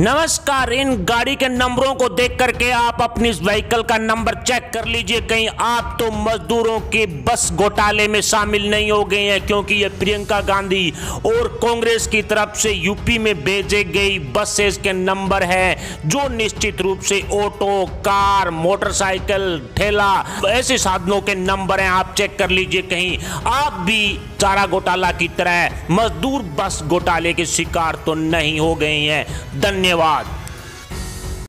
नमस्कार, इन गाड़ी के नंबरों को देख करके आप अपनी इस व्हीकल का नंबर चेक कर लीजिए। कहीं आप तो मजदूरों के बस घोटाले में शामिल नहीं हो गए हैं, क्योंकि ये प्रियंका गांधी और कांग्रेस की तरफ़ से यूपी में भेजे गई बसेस के नंबर है, जो निश्चित रूप से ऑटो कार मोटरसाइकिल ठेला, ऐसे साधनों के नंबर हैं। आप चेक कर लीजिए कहीं आप भी चारा घोटाला की तरह मजदूर बस घोटाले के शिकार तो नहीं हो गए हैं। धन्यवाद। धन्यवाद।